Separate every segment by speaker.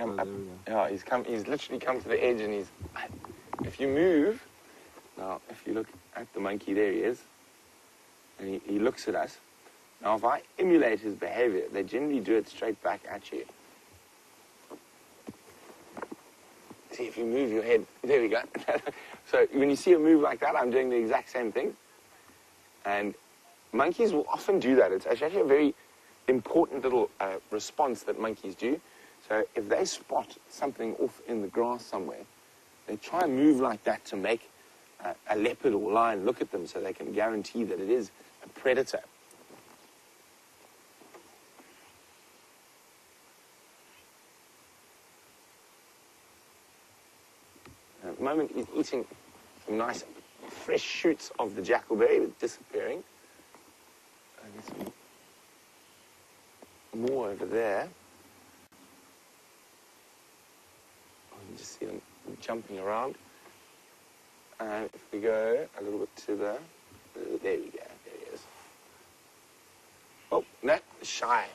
Speaker 1: Um,
Speaker 2: Oh,
Speaker 1: up-
Speaker 2: there we go.
Speaker 1: yeah, he's come. He's literally come to the edge, and he's. If you move, now if you look at the monkey, there he is, and he, he looks at us. Now, if I emulate his behavior, they generally do it straight back at you. See, if you move your head, there we go. so when you see a move like that, I'm doing the exact same thing. And monkeys will often do that. It's actually a very important little uh, response that monkeys do. So if they spot something off in the grass somewhere, they try and move like that to make uh, a leopard or lion look at them so they can guarantee that it is a predator. At the moment, he's eating some nice fresh shoots of the jackalberry, but disappearing. More over there. Can just see them jumping around. And if we go a little bit to the, there we go, there he is. Oh, no, shy.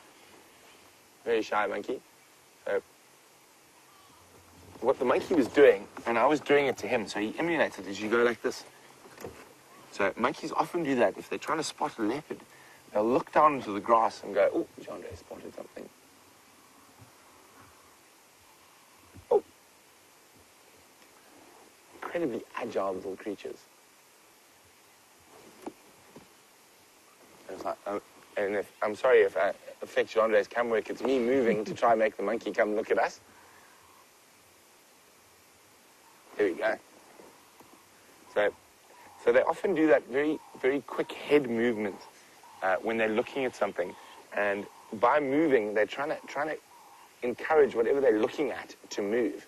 Speaker 1: Very shy monkey. So, what the monkey was doing, and I was doing it to him, so he emulated as you go like this. So monkeys often do that. If they're trying to spot a leopard, they'll look down into the grass and go, oh, Jandre spotted something. Oh. Incredibly agile little creatures. Um, and if, I'm sorry if I affect Jandre's cam work, it's me moving to try and make the monkey come look at us. There we go. So, so they often do that very, very quick head movement uh, when they're looking at something, and by moving, they're trying to trying to encourage whatever they're looking at to move.